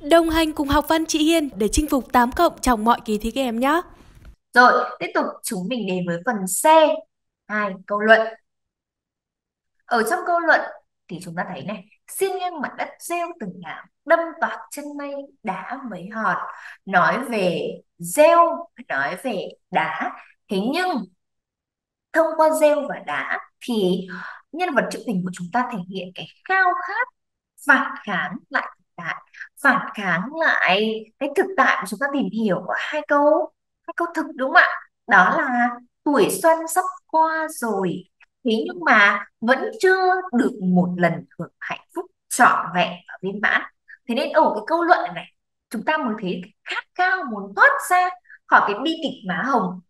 Đồng hành cùng học văn chị Hiên để chinh phục 8 cộng trong mọi kỳ thi các em nhé. Rồi, tiếp tục chúng mình đến với phần C, hai câu luận. Ở trong câu luận thì chúng ta thấy này, xin ngang mặt đất rêu từng ngảm, đâm toạc chân mây, đá mấy hòn. Nói về rêu, nói về đá. Thế nhưng thông qua rêu và đá thì nhân vật trữ tình của chúng ta thể hiện cái khao khát phản kháng lại thực tại phản kháng lại cái thực tại mà chúng ta tìm hiểu của hai câu hai câu thực đúng không ạ? Đó là tuổi xuân sắp qua rồi. Thế nhưng mà vẫn chưa được một lần hưởng hạnh phúc trọn vẹn và viên mãn. Thế nên ở cái câu luận này, chúng ta mới thấy cái khát khao muốn thoát ra khỏi cái bi kịch má hồng.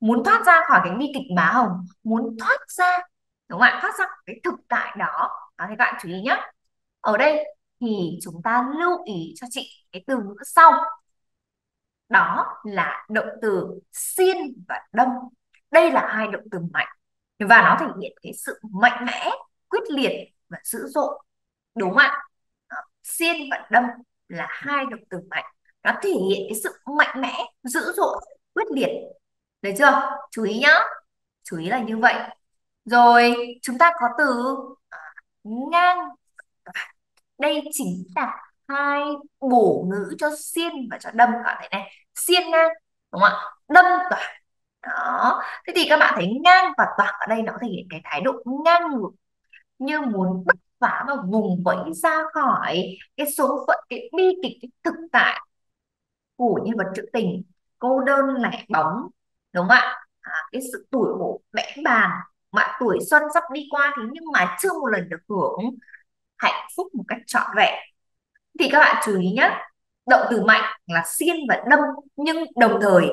Muốn thoát ra khỏi cái bi kịch má hồng muốn thoát ra đúng không ạ? Thoát ra cái thực tại đó. Đó thì các bạn chú ý nhé ở đây thì chúng ta lưu ý cho chị cái từ ngữ sau. Đó là động từ xiên và đâm. Đây là hai động từ mạnh. Và nó thể hiện cái sự mạnh mẽ, quyết liệt và dữ dội. Đúng không ạ? Xiên và đâm là hai động từ mạnh. Nó thể hiện cái sự mạnh mẽ, dữ dội, quyết liệt. Được chưa? Chú ý nhá. Chú ý là như vậy. Rồi, chúng ta có từ à, ngang đây chính là hai bổ ngữ cho xiên và cho đâm các bạn thấy này. Xiên ngang đúng không ạ? Đâm toạc đó. Thế thì các bạn thấy ngang và toạc ở đây nó thể hiện cái thái độ ngang ngược. Như muốn bứt phá và vùng vẫy ra khỏi cái số phận cái bi kịch cái thực tại của nhân vật trữ tình. Cô đơn lẻ bóng đúng không ạ? À, cái sự tuổi hổ bẽ bàng. Mà tuổi xuân sắp đi qua thì nhưng mà chưa một lần được hưởng hạnh phúc một cách trọn vẹn. Thì các bạn chú ý nhé động từ mạnh là xiên và đâm, nhưng đồng thời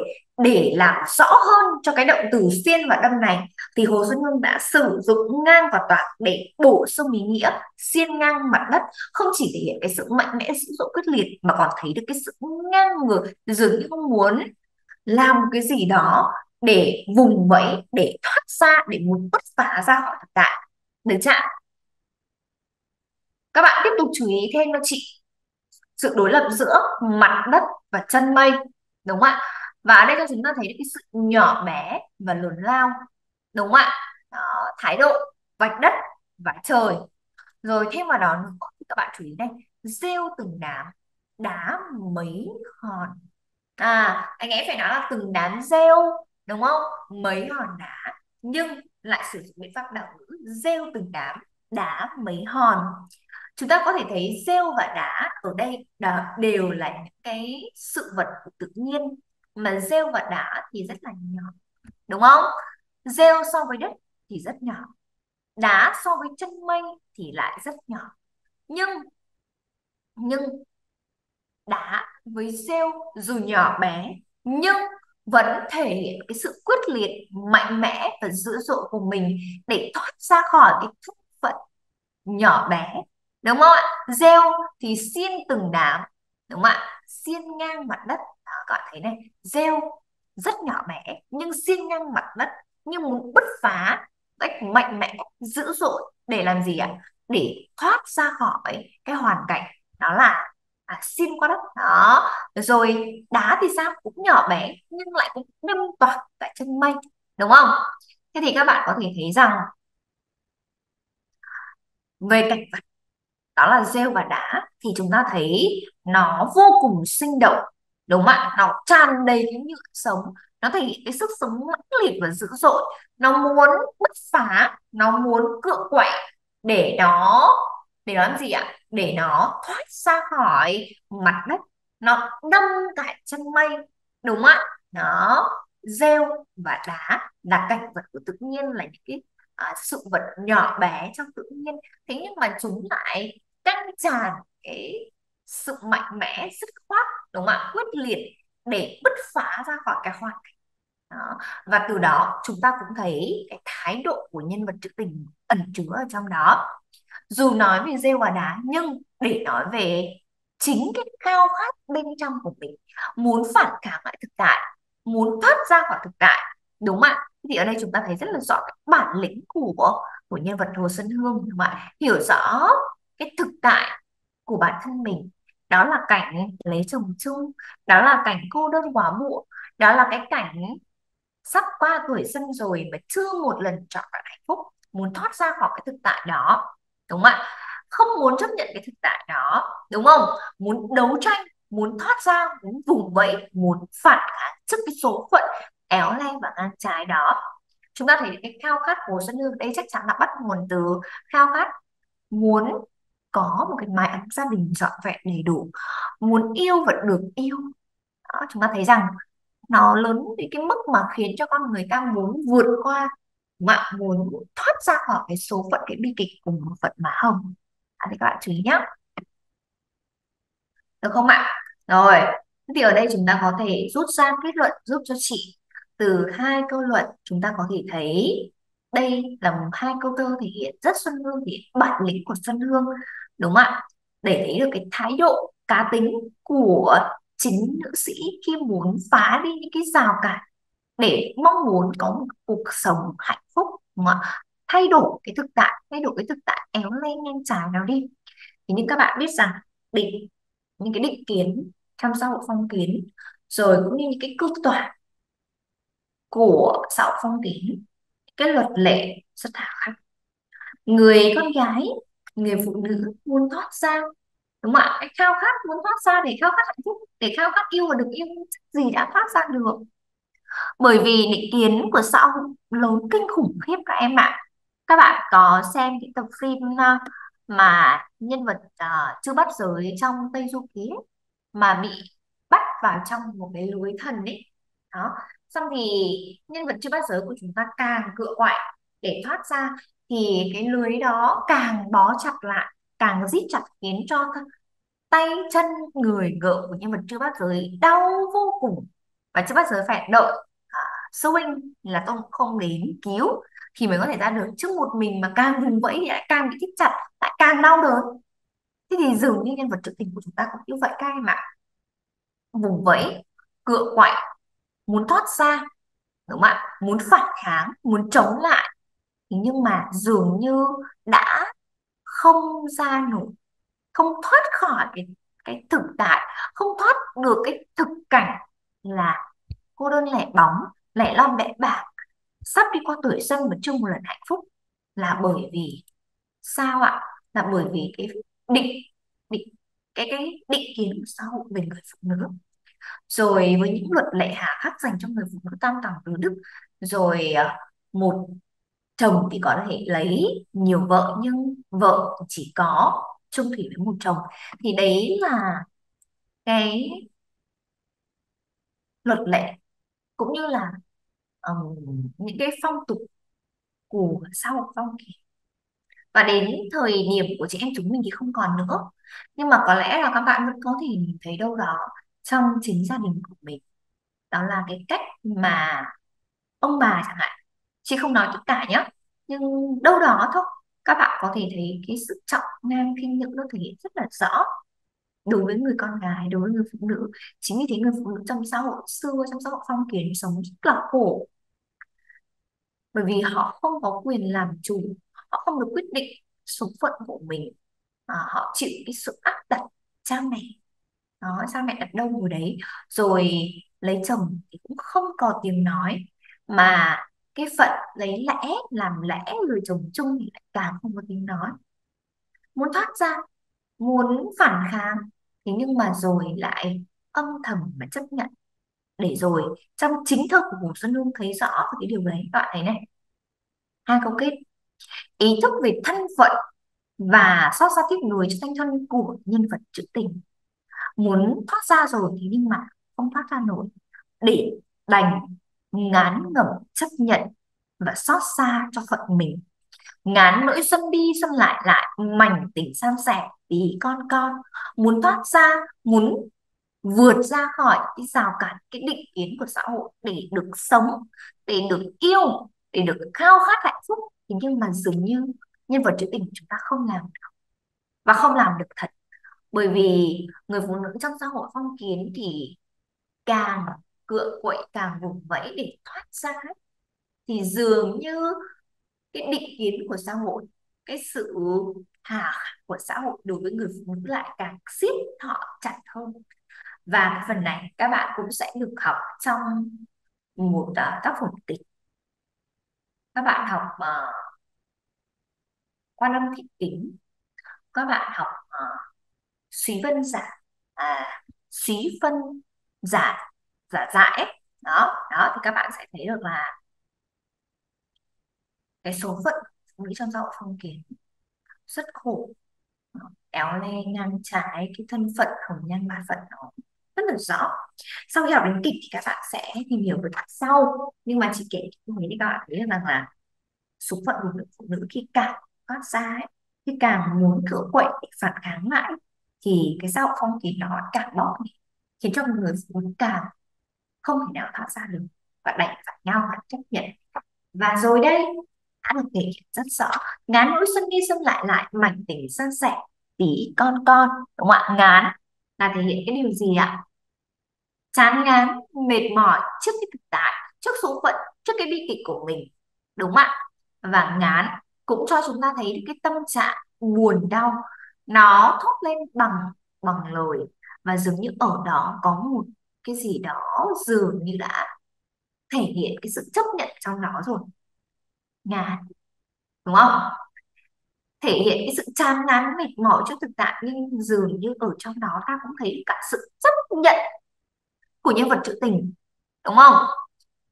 để làm rõ hơn cho cái động từ xiên và đâm này thì Hồ Xuân Hương đã sử dụng ngang và toạc để bổ sung ý nghĩa xiên ngang mặt đất, không chỉ thể hiện cái sự mạnh mẽ dữ dội quyết liệt mà còn thấy được cái sự ngang ngược, dường như không muốn làm một cái gì đó để vùng vẫy, để thoát ra, để muốn bứt phá ra khỏi thực tại. Được chưa các bạn tiếp tục chú ý thêm cho chị. Sự đối lập giữa mặt đất và chân mây đúng không ạ? Và ở đây cho chúng ta thấy cái sự nhỏ bé và lớn lao đúng không ạ? Đó, thái độ vạch đất và trời. Rồi thêm vào đó nữa các bạn chú ý đây rêu từng đám đá mấy hòn. À anh em phải nói là từng đám rêu đúng không? Mấy hòn đá nhưng lại sử dụng biện pháp đảo ngữ rêu từng đám đá mấy hòn chúng ta có thể thấy rêu và đá ở đây đều là những cái sự vật của tự nhiên. Mà rêu và đá thì rất là nhỏ, đúng không? Rêu so với đất thì rất nhỏ, đá so với chân mây thì lại rất nhỏ. Nhưng nhưng đá với rêu dù nhỏ bé, nhưng vẫn thể hiện cái sự quyết liệt, mạnh mẽ và dữ dội của mình để thoát ra khỏi cái thân phận nhỏ bé đúng không ạ? Gieo thì xiên từng đám. Đúng không ạ? Xiên ngang mặt đất. Đó, các bạn thấy này. Gieo rất nhỏ bé nhưng xiên ngang mặt đất nhưng muốn bứt phá cách mạnh mẽ dữ dội. Để làm gì ạ? Để thoát ra khỏi cái hoàn cảnh đó là à, xiên qua đất. Đó. Rồi đá thì sao? Cũng nhỏ bé nhưng lại cũng nâng toạc tại chân mây. Đúng không? Thế thì các bạn có thể thấy rằng về cảnh vật đó là rêu và đá. Thì chúng ta thấy nó vô cùng sinh động đúng không ạ? Nó tràn đầy cái nhựa sống. Nó thể hiện cái sức sống mãnh liệt và dữ dội. Nó muốn bứt phá nó muốn cựa quậy để nó để nó làm gì ạ? Để nó thoát ra khỏi mặt đất. Nó đâm tại chân mây đúng không ạ? Nó rêu và đá là cảnh vật của tự nhiên là những cái à, sự vật nhỏ bé trong tự nhiên. Thế nhưng mà chúng lại căng tràn cái sự mạnh mẽ, dứt khoát, đúng không ạ? Quyết liệt để bứt phá ra khỏi cái hoàn cảnh. Đó. và từ đó chúng ta cũng thấy cái thái độ của nhân vật trữ tình ẩn chứa ở trong đó. Dù nói về rêu và đá, nhưng để nói về chính cái khao khát bên trong của mình, muốn phản kháng lại thực tại, muốn thoát ra khỏi thực tại, đúng không ạ? Thì ở đây chúng ta thấy rất là rõ bản lĩnh của của nhân vật Hồ Xuân Hương, đúng không ạ? Hiểu rõ cái thực tại của bản thân mình. Đó là cảnh lấy chồng chung, đó là cảnh cô đơn quá muộn, đó là cái cảnh sắp qua tuổi xuân rồi mà chưa một lần chọn bạn hạnh phúc, muốn thoát ra khỏi cái thực tại đó, đúng không ạ? Không muốn chấp nhận cái thực tại đó, đúng không? Muốn đấu tranh, muốn thoát ra, muốn vùng vẫy, muốn phản kháng trước cái số phận éo le và ngang trái đó. Chúng ta thấy cái khao khát của Xuân Hương đây chắc chắn là bắt nguồn từ khao khát muốn có một cái mái ấm gia đình trọn vẹn đầy đủ muốn yêu và được yêu. Đó, chúng ta thấy rằng nó lớn đến cái mức mà khiến cho con người ta muốn vượt qua mà muốn thoát ra khỏi cái số phận cái bi kịch của một phận mà hồng à, thì các bạn chú ý nhé được không ạ? Rồi thì ở đây chúng ta có thể rút ra kết luận giúp cho chị. Từ hai câu luận chúng ta có thể thấy đây là hai câu thơ thể hiện rất Xuân Hương thì bản lĩnh của Xuân Hương đúng không ạ? Để thấy được cái thái độ cá tính của chính nữ sĩ khi muốn phá đi những cái rào cản để mong muốn có một cuộc sống hạnh phúc, đúng không ạ? Thay đổi cái thực tại, thay đổi cái thực tại éo lên nhanh trái nào đi. Thì như các bạn biết rằng định, những cái định kiến trong xã hội phong kiến rồi cũng như những cái cực tỏa của xã hội phong kiến cái luật lệ rất là khác. Người con gái người phụ nữ muốn thoát ra. Đúng không ạ? Khao khát muốn thoát ra để khao khát hạnh phúc để khao khát yêu và được yêu gì đã thoát ra được. Bởi vì định kiến của xã hội lớn kinh khủng khiếp các em ạ. Các bạn có xem cái tập phim uh, mà nhân vật uh, chưa bắt giới trong Tây Du Ký ấy, mà bị bắt vào trong một cái lưới thần ấy? Đó. Xong thì nhân vật chưa bắt giới của chúng ta càng cựa quậy để thoát ra thì cái lưới đó càng bó chặt lại càng rít chặt khiến cho tay chân người ngợ của nhân vật chưa bắt giới đau vô cùng. Và chưa bắt giới phải đợi à, sư huynh là tôi không đến cứu thì mới có thể ra được. Chứ một mình mà càng vùng vẫy thì lại càng bị thít chặt lại càng đau đớn. Thế thì dường như nhân vật trữ tình của chúng ta cũng như vậy các em ạ. Vùng vẫy cựa quậy muốn thoát ra đúng không ạ? Muốn phản kháng muốn chống lại thế nhưng mà dường như đã không ra nổi, không thoát khỏi cái cái thực tại, không thoát được cái thực cảnh là cô đơn lẻ bóng, lẻ loi bẽ bạc, sắp đi qua tuổi xuân mà chưa một lần hạnh phúc là bởi vì sao ạ? Là bởi vì cái định định, cái cái định kiến của xã hội về người phụ nữ. Rồi với những luật lệ hà khắc dành cho người phụ nữ tam tòng tứ đức, rồi ờ, một chồng thì có thể lấy nhiều vợ nhưng vợ chỉ có chung thủy với một chồng. Thì đấy là cái luật lệ cũng như là um, những cái phong tục của sau phong kiến và đến thời điểm của chị em chúng mình thì không còn nữa. Nhưng mà có lẽ là các bạn vẫn có thể nhìn thấy đâu đó trong chính gia đình của mình. Đó là cái cách mà ông bà chẳng hạn chị không nói tất cả nhé nhưng đâu đó thôi các bạn có thể thấy cái sự trọng nam khinh nữ nó thể hiện rất là rõ. Đối với người con gái đối với người phụ nữ chính vì thế người phụ nữ trong xã hội xưa trong xã hội phong kiến sống rất là khổ. Bởi vì họ không có quyền làm chủ họ không được quyết định số phận của mình à, họ chịu cái sự áp đặt cha mẹ. Đó cha mẹ đặt đâu ngồi đấy. Rồi lấy chồng thì cũng không có tiếng nói mà cái phận lấy lẽ, làm lẽ người chồng chung thì lại càng không có tiếng nói. Muốn thoát ra, muốn phản kháng, thế nhưng mà rồi lại âm thầm mà chấp nhận. Để rồi trong chính thơ của Hồ Xuân Hương thấy rõ về cái điều đấy các bạn thấy này. Hai câu kết. Ý thức về thân phận và xót xa tiếc nuối cho thanh xuân của nhân vật trữ tình. Muốn thoát ra rồi thế nhưng mà không thoát ra nổi. Để đành ngán ngẩm chấp nhận và xót xa cho phận mình. Ngán nỗi xuân đi xuân lại lại, mảnh tình san sẻ vì con con. Muốn thoát ra, muốn vượt ra khỏi cái rào cản, cái định kiến của xã hội để được sống, để được yêu, để được khao khát hạnh phúc, thế nhưng mà dường như nhân vật trữ tình chúng ta không làm được. Và không làm được thật. Bởi vì người phụ nữ trong xã hội phong kiến thì càng cựa quậy càng vùng vẫy để thoát ra thì dường như cái định kiến của xã hội cái sự hà của xã hội đối với người phụ nữ lại càng siết họ chặt hơn. Và cái phần này các bạn cũng sẽ được học trong một uh, tác phẩm kịch. Các bạn học uh, quan âm thị kính. Các bạn học uh, xí vân giả à, xí phân giả dạ giả dãi đó đó thì các bạn sẽ thấy được là cái số phận nghĩ trong xã hội phong kiến rất khổ. Éo le ngang trái cái thân phận hồng nhan bạc phận nó rất là rõ. Sau khi học đến kịch thì các bạn sẽ tìm hiểu về sau. Nhưng mà chỉ kể như thì các bạn thấy rằng là số phận của người phụ nữ khi càng phát ra ấy, khi càng muốn cửa quậy phản kháng lại thì cái xã hội phong kiến nó càng bóp khiến cho người phụ nữ càng không thể nào thoát ra được. Và đành phải nhau và chấp nhận. Và rồi đây đã được thể hiện rất rõ, ngán nỗi xuân đi xuân lại lại, mảnh tình san sẻ tí con con, đúng không ạ? Ngán là thể hiện cái điều gì ạ? Chán ngán, mệt mỏi trước cái thực tại, trước số phận, trước cái bi kịch của mình, đúng không ạ? Và ngán cũng cho chúng ta thấy cái tâm trạng buồn đau. Nó thốt lên bằng bằng lời. Và dường như ở đó có một cái gì đó dường như đã thể hiện cái sự chấp nhận trong đó rồi. Ngán đúng không? Thể hiện cái sự chán ngán mệt mỏi trước thực tại, nhưng dường như ở trong đó ta cũng thấy cả sự chấp nhận của nhân vật trữ tình, đúng không?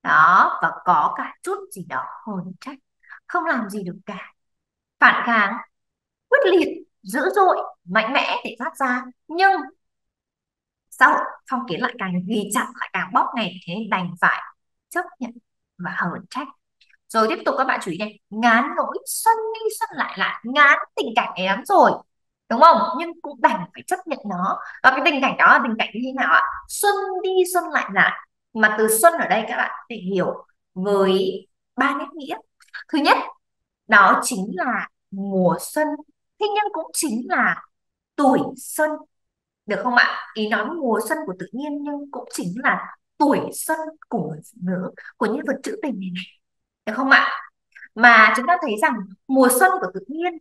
Đó, và có cả chút gì đó hồn trách, không làm gì được cả. Phản kháng, quyết liệt, dữ dội, mạnh mẽ để phát ra, nhưng Xã hội phong kiến lại càng ghi chặt lại càng bóp nghẹt, thế nên đành phải chấp nhận và hờn trách. Rồi tiếp tục các bạn chú ý này, ngán nỗi xuân đi xuân lại lại, ngán tình cảnh ấy lắm rồi, đúng không? Nhưng cũng đành phải chấp nhận nó. Và cái tình cảnh đó là tình cảnh như thế nào ạ? Xuân đi xuân lại lại. Mà từ xuân ở đây các bạn để hiểu với ba nét nghĩa. Thứ nhất, đó chính là mùa xuân, thế nhưng cũng chính là tuổi xuân được không ạ? Ý nói mùa xuân của tự nhiên nhưng cũng chính là tuổi xuân của người phụ nữ, của nhân vật trữ tình này này. Được không ạ? Mà chúng ta thấy rằng mùa xuân của tự nhiên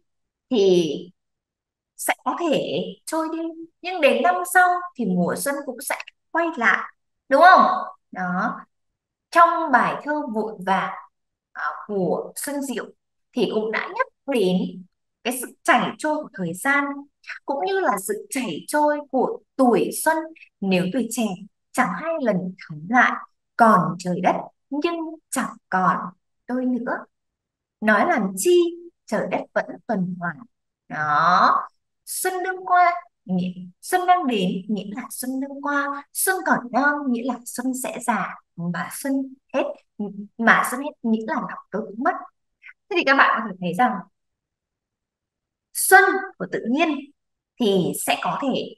thì sẽ có thể trôi đi, nhưng đến năm sau thì mùa xuân cũng sẽ quay lại, đúng không? Đó. Trong bài thơ vội vàng à, của Xuân Diệu thì cũng đã nhắc đến cái sự chảy trôi của thời gian, cũng như là sự chảy trôi của tuổi xuân. Nếu tuổi trẻ chẳng hai lần thắng lại còn trời đất, nhưng chẳng còn tôi nữa. Nói làm chi, trời đất vẫn tuần hoàn. Đó, xuân đương qua nghĩa, xuân đang đến nghĩa là xuân đương qua, xuân còn non nghĩa là xuân sẽ già, mà xuân hết, mà xuân hết nghĩa là ngọc tôi cũng mất. Thế thì các bạn có thể thấy rằng xuân của tự nhiên thì sẽ có thể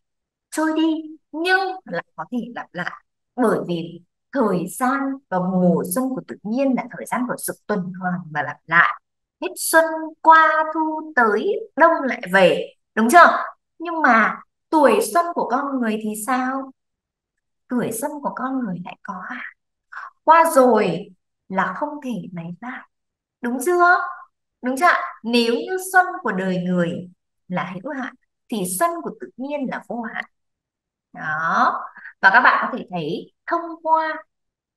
trôi đi, nhưng lại có thể lặp lại. Bởi vì thời gian và mùa xuân của tự nhiên là thời gian của sự tuần hoàn và lặp lại. Hết xuân qua thu tới, đông lại về, đúng chưa? Nhưng mà tuổi xuân của con người thì sao? Tuổi xuân của con người lại có qua rồi là không thể lấy lại. Đúng chưa? Đúng chưa nếu như xuân của đời người là hữu hạn, thì xuân của tự nhiên là vô hạn. Đó. Và các bạn có thể thấy, thông qua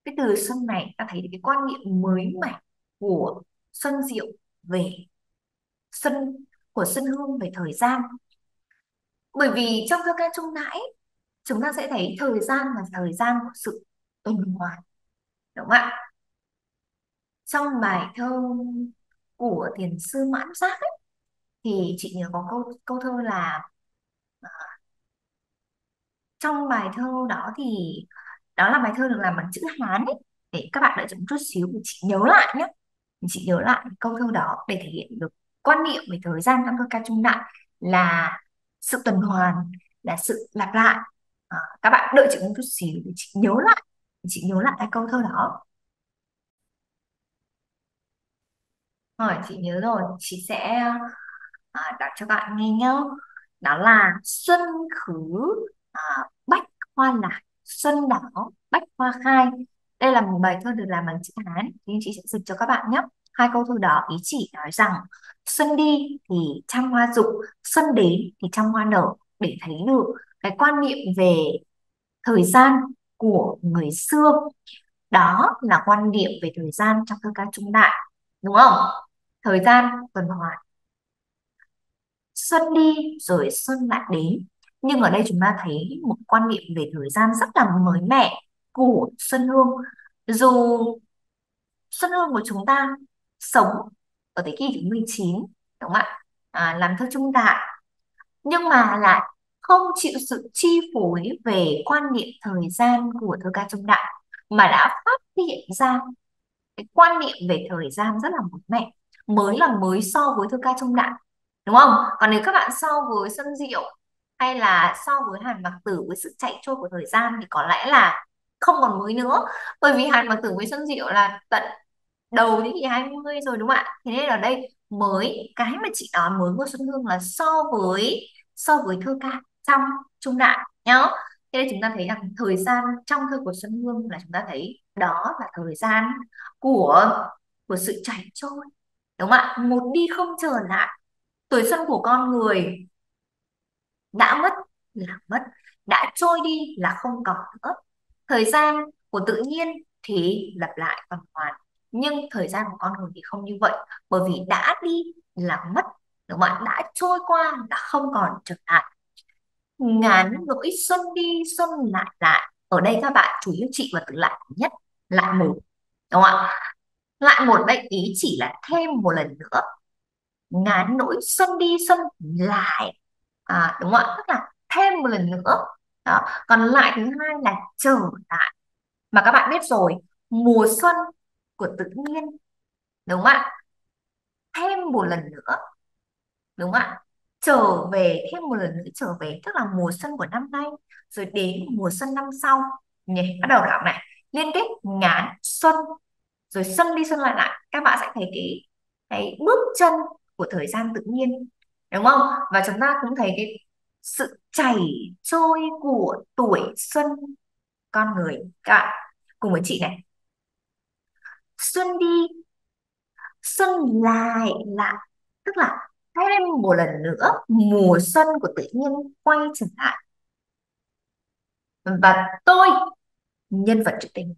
cái từ xuân này, ta thấy được cái quan niệm mới mẻ của xuân diệu về xuân của xuân hương, về thời gian. Bởi vì trong thơ ca trung nãi, chúng ta sẽ thấy thời gian là thời gian của sự tuần hoàn, đúng không ạ? Trong bài thơ của thiền sư mãn giác ấy, thì chị nhớ có câu câu thơ là à, trong bài thơ đó thì đó là bài thơ được làm bằng chữ Hán ấy để các bạn đợi chậm chút xíu thì chị nhớ lại nhé chị nhớ lại câu thơ đó để thể hiện được quan niệm về thời gian trong thơ ca trung đại là sự tuần hoàn là sự lặp lại. À, các bạn đợi chị một chút xíu để chị nhớ lại chị nhớ lại cái câu thơ đó. Rồi chị nhớ rồi chị sẽ à, đọc cho bạn nghe nhé. đó là xuân khứ à, bách hoa lạc. Xuân đỏ bách hoa khai. Đây là một bài thơ được làm bằng chữ Hán nên chị sẽ dịch cho các bạn nhé hai câu thơ đó ý chỉ nói rằng xuân đi thì trăm hoa rụng xuân đến thì trăm hoa nở. Để thấy được cái quan niệm về thời gian của người xưa. Đó là quan niệm về thời gian trong thơ ca trung đại đúng không? Thời gian tuần hoàn. Xuân đi rồi xuân lại đến. Nhưng ở đây chúng ta thấy một quan niệm về thời gian rất là mới mẻ của Xuân Hương. Dù Xuân Hương của chúng ta sống ở thế kỷ thứ 19 đúng không ạ? À, làm thơ trung đại. Nhưng mà lại không chịu sự chi phối về quan niệm thời gian của thơ ca trung đại mà đã phát hiện ra cái quan niệm về thời gian rất là mới mẻ mới là mới so với thơ ca trung đại đúng không? Còn nếu các bạn so với Xuân Diệu hay là so với Hàn Mặc Tử với sự chạy trôi của thời gian thì có lẽ là không còn mới nữa. Bởi vì Hàn Mặc Tử với Xuân Diệu là tận đầu thế kỷ 20 rồi đúng không ạ? Thế nên ở đây, mới, cái mà chị nói mới của Xuân Hương là so với so với thơ ca trong trung đại nhá. Thế nên chúng ta thấy rằng thời gian trong thơ của Xuân Hương là chúng ta thấy đó là thời gian của của sự chảy trôi đúng không ạ, một đi không trở lại. Tuổi xuân của con người đã mất là mất, đã trôi đi là không còn nữa. Thời gian của tự nhiên thì lặp lại tuần hoàn, nhưng thời gian của con người thì không như vậy, bởi vì đã đi là mất, đúng không ạ? Đã trôi qua đã không còn trở lại. Ngắn nỗi xuân đi, xuân lại lại. Ở đây các bạn chủ yếu chị và tự lại nhất, lại một, đúng không ạ? Lại một bệnh ý chỉ là thêm một lần nữa. Ngán nỗi xuân đi xuân lại. À, đúng không ạ? Tức là thêm một lần nữa. Đó. Còn lại thứ hai là trở lại. Mà các bạn biết rồi mùa xuân của tự nhiên đúng không ạ? Thêm một lần nữa. Đúng không ạ? Trở về thêm một lần nữa trở về. Tức là mùa xuân của năm nay. Rồi đến mùa xuân năm sau. Nhỉ bắt đầu đọc này? Liên kết ngán xuân rồi xuân đi xuân lại lại, các bạn sẽ thấy cái cái bước chân của thời gian tự nhiên, đúng không? Và chúng ta cũng thấy cái sự chảy trôi của tuổi xuân con người. Các bạn cùng với chị này. Xuân đi, xuân lại lại, tức là thêm một lần nữa, mùa xuân của tự nhiên quay trở lại. Và tôi, nhân vật trữ tình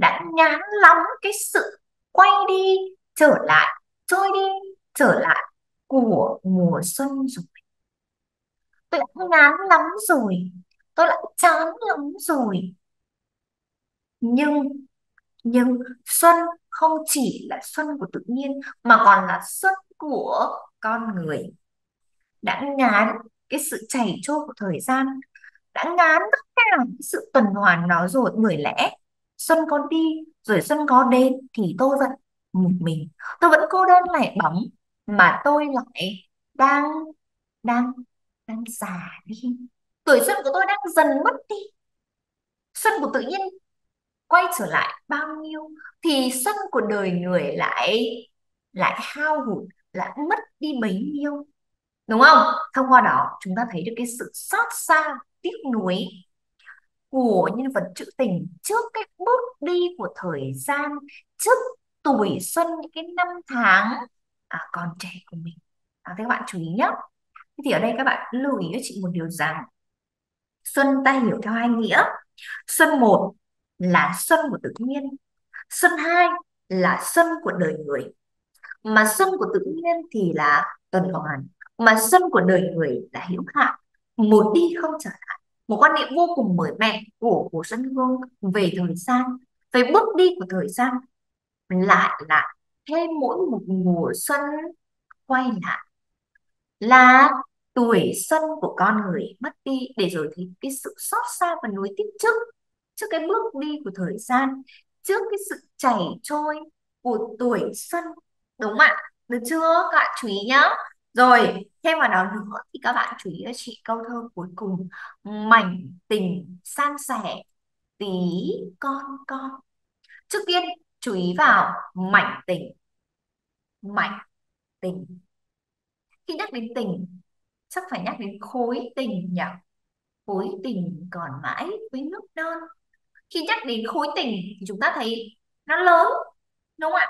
đã ngán lắm cái sự quay đi, trở lại, trôi đi, trở lại của mùa xuân rồi. Tôi đã ngán lắm rồi, tôi đã chán lắm rồi. Nhưng nhưng xuân không chỉ là xuân của tự nhiên, mà còn là xuân của con người. Đã ngán cái sự chảy trôi của thời gian, đã ngán tất cả cái sự tuần hoàn đó rồi bởi lẽ xuân có đi, rồi xuân có đến thì tôi vẫn một mình. Tôi vẫn cô đơn lẻ bóng mà tôi lại đang đang đang già đi. Tuổi xuân của tôi đang dần mất đi. Xuân của tự nhiên quay trở lại bao nhiêu thì xuân của đời người lại lại hao hụt, lại mất đi bấy nhiêu. Đúng không? Thông qua đó, chúng ta thấy được cái sự xót xa tiếc nuối của nhân vật trữ tình trước cái bước đi của thời gian trước tuổi xuân những cái năm tháng à, còn trẻ của mình. À, các bạn chú ý nhé thì ở đây các bạn lưu ý cho chị một điều rằng xuân ta hiểu theo hai nghĩa. Xuân một là xuân của tự nhiên xuân hai là xuân của đời người. Mà xuân của tự nhiên thì là tuần hoàn mà xuân của đời người là hữu hạn một đi không trở lại một quan niệm vô cùng mới mẻ của của Xuân Hương về thời gian, về bước đi của thời gian. Lại là thêm mỗi một mùa xuân quay lại, là tuổi xuân của con người mất đi để rồi thì cái sự xót xa và nuối tiếc trước trước cái bước đi của thời gian, trước cái sự chảy trôi của tuổi xuân. Đúng không ạ? Được chưa? Các bạn chú ý nhá rồi, thêm vào đó nữa thì các bạn chú ý cho chị câu thơ cuối cùng. Mảnh tình san sẻ, tí con con. Trước tiên, chú ý vào mảnh tình. Mảnh tình. Khi nhắc đến tình, chắc phải nhắc đến khối tình nhỉ? Khối tình còn mãi với nước non. Khi nhắc đến khối tình thì chúng ta thấy nó lớn, đúng không ạ?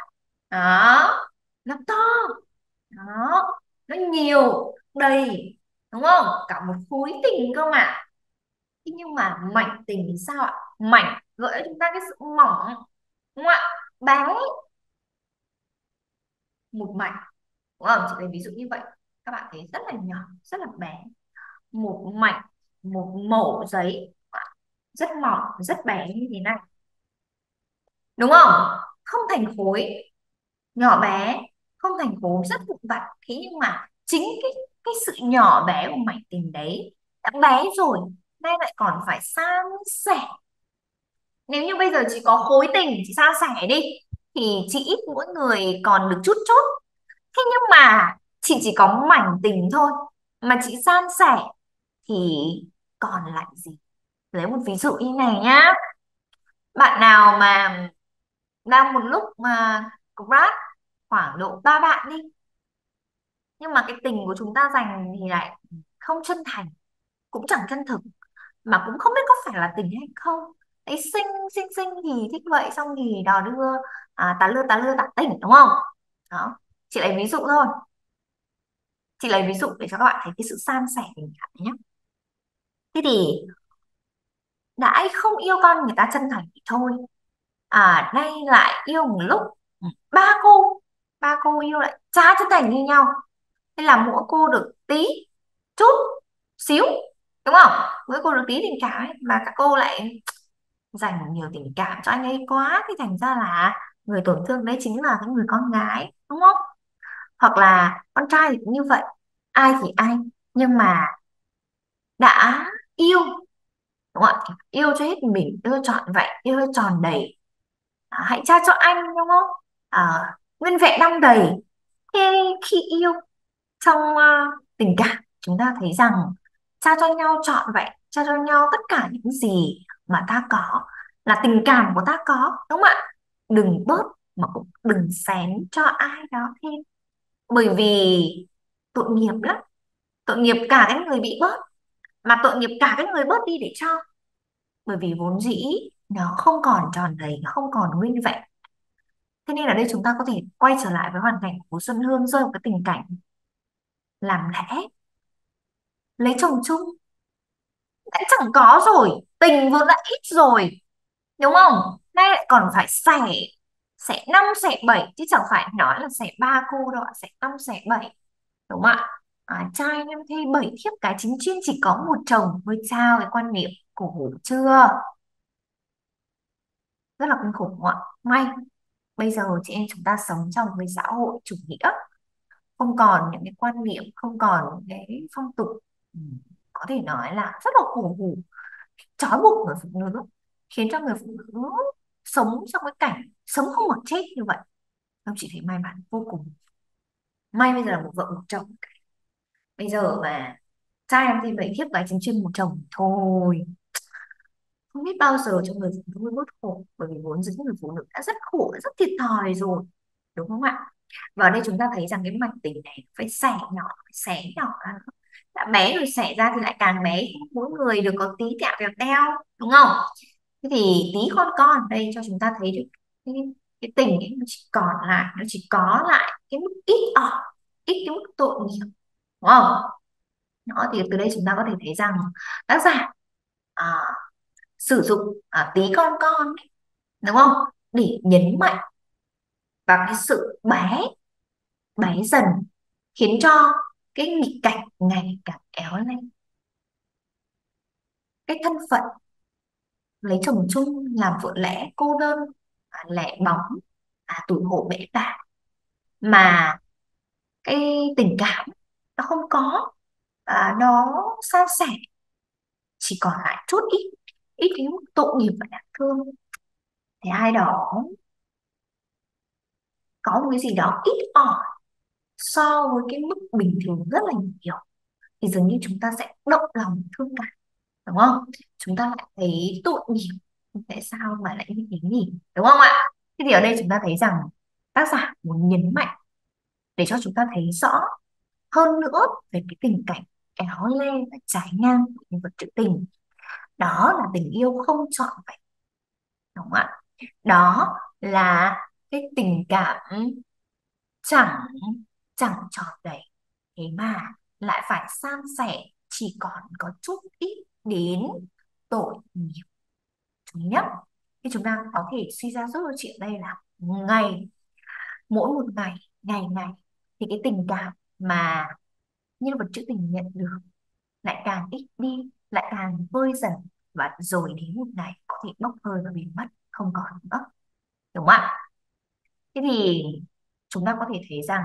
Đó, nó to. Đó nó nhiều. Đầy, đúng không? Cả một khối tình cơ mà. Thế nhưng mà mảnh tình thì sao ạ? Mảnh gợi cho chúng ta cái sự mỏng, đúng không ạ? Bé một mảnh, đúng không? Chị lấy ví dụ như vậy. Các bạn thấy rất là nhỏ, rất là bé. Một mảnh, một mẩu giấy. Rất mỏng, rất bé như thế này. Đúng không? Không thành khối. Nhỏ bé không thành khối rất vụn vặt. Thế nhưng mà chính cái cái sự nhỏ bé của mảnh tình đấy đã bé rồi, nay lại còn phải san sẻ. Nếu như bây giờ chỉ có khối tình chị san sẻ đi, thì chị ít mỗi người còn được chút chút. Thế nhưng mà chị chỉ có mảnh tình thôi mà chị san sẻ thì còn lại gì? Lấy một ví dụ như này nhá. Bạn nào mà đang một lúc mà grab khoảng độ ba bạn đi. Nhưng mà cái tình của chúng ta dành thì lại không chân thành cũng chẳng chân thực mà cũng không biết có phải là tình hay không. Ấy xinh xinh xinh thì thích vậy xong thì đò đưa à, tá lưa tá lưa tả tỉnh đúng không? Đó chị lấy ví dụ thôi. Chị lấy ví dụ để cho các bạn thấy cái sự san sẻ tình cảm nhé. Thế thì đã ấy không yêu con người ta chân thành thì thôi. À nay lại yêu một lúc ừ, ba cô cô yêu lại cha chân thành như nhau. Nên là mỗi cô được tí chút xíu đúng không? Mỗi cô được tí tình cảm ấy, mà các cô lại dành nhiều tình cảm cho anh ấy quá thì thành ra là người tổn thương đấy chính là cái người con gái đúng không? Hoặc là con trai thì cũng như vậy ai thì ai nhưng mà đã yêu đúng không ạ? Yêu cho hết mình yêu trọn vẹn yêu tròn đầy. À, hãy trao cho anh đúng không? À, nguyên vẹn đong đầy. Thế khi yêu trong uh, tình cảm chúng ta thấy rằng trao cho nhau trọn vẹn trao cho nhau tất cả những gì mà ta có là tình cảm của ta có đúng không ạ? Đừng bớt mà cũng đừng xén cho ai đó thêm. Bởi vì tội nghiệp lắm. Tội nghiệp cả cái người bị bớt mà tội nghiệp cả cái người bớt đi để cho. Bởi vì vốn dĩ nó không còn tròn đầy không còn nguyên vẹn thế nên ở đây chúng ta có thể quay trở lại với hoàn cảnh của Xuân Hương rơi vào cái tình cảnh làm lẽ. Lấy chồng chung. Đã chẳng có rồi tình vốn đã ít rồi đúng không? Nay lại còn phải xẻ xẻ năm xẻ bảy chứ chẳng phải nói là xẻ ba cô đâu ạ xẻ năm xẻ bảy đúng không ạ? À, trai em thi bảy thiếp cái chính chuyên chỉ có một chồng với sao cái quan niệm cổ hủ chưa? Rất là kinh khủng không ạ? May bây giờ chị em chúng ta sống trong cái xã hội chủ nghĩa. Không còn những cái quan niệm không còn những cái phong tục. Ừ, có thể nói là rất là cổ hủ trói buộc người phụ nữ khiến cho người phụ nữ sống trong cái cảnh sống không bằng chết như vậy. Không chị thấy may mắn vô cùng. May bây giờ là một vợ một chồng. Bây giờ mà trai em thì bảy thiếp gái chính chuyên một chồng. Thôi không biết bao giờ cho người phụ nữ mới bớt khổ bởi vì vốn dĩ người phụ nữ đã rất khổ đã rất thiệt thòi rồi đúng không ạ? Và ở đây chúng ta thấy rằng cái mạch tình này phải xẻ nhỏ phải xẻ nhỏ ra. Đã bé rồi xẻ ra thì lại càng bé mỗi người được có tí kẹo vẹo teo đúng không? Thế thì tí con con ở đây cho chúng ta thấy được cái, cái tình ấy nó chỉ còn lại nó chỉ có lại cái mức ít ỏi ít cái mức tội nghiệp đúng không? Đó thì từ đây chúng ta có thể thấy rằng tác giả à, sử dụng à, tí con con ấy, đúng không? Để nhấn mạnh vào cái sự bé bé dần khiến cho cái nghịch cảnh ngày càng éo lên cái thân phận lấy chồng chung làm vợ lẽ cô đơn à, lẻ bóng à, tủi hổ bể bạc mà cái tình cảm nó không có à, nó san sẻ chỉ còn lại chút ít ít yếu mức tội nghiệp và đáng thương. Thì ai đó có một cái gì đó ít ỏi so với cái mức bình thường rất là nhiều, thì dường như chúng ta sẽ động lòng thương cảm, đúng không? Chúng ta lại thấy tội nghiệp, tại sao mà lại như thế nhỉ? Đúng không ạ? Thế thì ở đây chúng ta thấy rằng tác giả muốn nhấn mạnh để cho chúng ta thấy rõ hơn nữa về cái tình cảnh éo le và trái ngang của nhân vật trữ tình đó là tình yêu không chọn vậy đúng không ạ? Đó là cái tình cảm chẳng chẳng tròn đầy thế mà lại phải san sẻ, chỉ còn có chút ít đến tội nghiệp. Chúng nhất thì chúng ta có thể suy ra rất là chuyện đây là ngày, mỗi một ngày ngày ngày, thì cái tình cảm mà nhân vật trữ tình nhận được lại càng ít đi lại càng vơi dần và rồi đến một ngày có thể bốc hơi và biến mất, không còn nữa. Đúng không ạ? Thế thì chúng ta có thể thấy rằng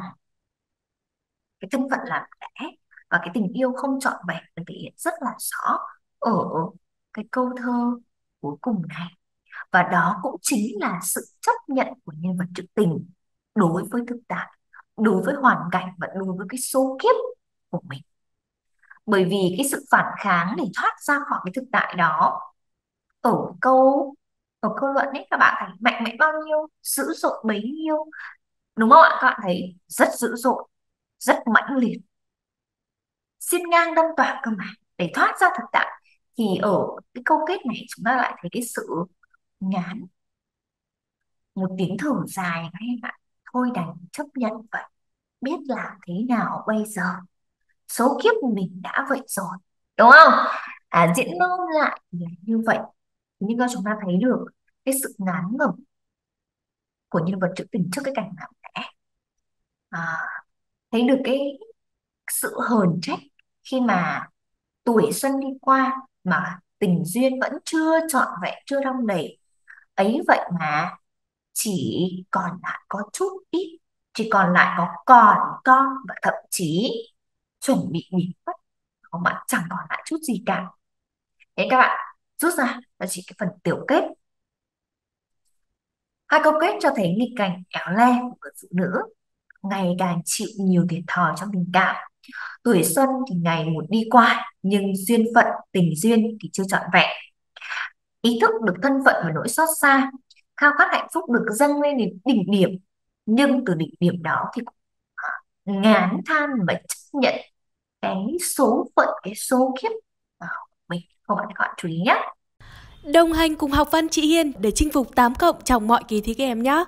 cái thân phận làm lẽ và cái tình yêu không trọn vẹn được thể hiện rất là rõ ở cái câu thơ cuối cùng này. Và đó cũng chính là sự chấp nhận của nhân vật trữ tình đối với thực tại, đối với hoàn cảnh và đối với cái số kiếp của mình bởi vì cái sự phản kháng để thoát ra khỏi cái thực tại đó. Ở câu ở câu luận ấy, các bạn thấy mạnh mẽ bao nhiêu, dữ dội bấy nhiêu, đúng không ạ? Các bạn thấy rất dữ dội, rất mãnh liệt. Xin ngang đâm toạc cơ mà, để thoát ra thực tại. Thì ở cái câu kết này chúng ta lại thấy cái sự ngán một tiếng thở dài các em ạ thôi đành chấp nhận vậy. Biết làm thế nào bây giờ? Số kiếp mình đã vậy rồi đúng không? À, diễn nôm lại là như vậy. Nhưng mà chúng ta thấy được cái sự ngán ngẩm của nhân vật trữ tình trước cái cảnh nào lẽ à, thấy được cái sự hờn trách khi mà tuổi xuân đi qua mà tình duyên vẫn chưa trọn vẹn chưa đong đầy. Ấy vậy mà chỉ còn lại có chút ít chỉ còn lại có còn con và thậm chí chuẩn bị biến mất không bạn, chẳng còn lại chút gì cả. Thế các bạn, rút ra là chỉ cái phần tiểu kết. Hai câu kết cho thấy nghịch cảnh éo le của người phụ nữ. Ngày càng chịu nhiều thiệt thòi trong tình cảm. Tuổi xuân thì ngày một đi qua, nhưng duyên phận, tình duyên thì chưa trọn vẹn. Ý thức được thân phận và nỗi xót xa, khao khát hạnh phúc được dâng lên đến đỉnh điểm. Nhưng từ đỉnh điểm đó thì cũng ngán than và chấp nhận cái số phận, cái số kiếp của mình không bạn các bạn chú ý nhé Đồng hành cùng học văn chị Hiên để chinh phục 8 cộng trong mọi kỳ thi các em nhé.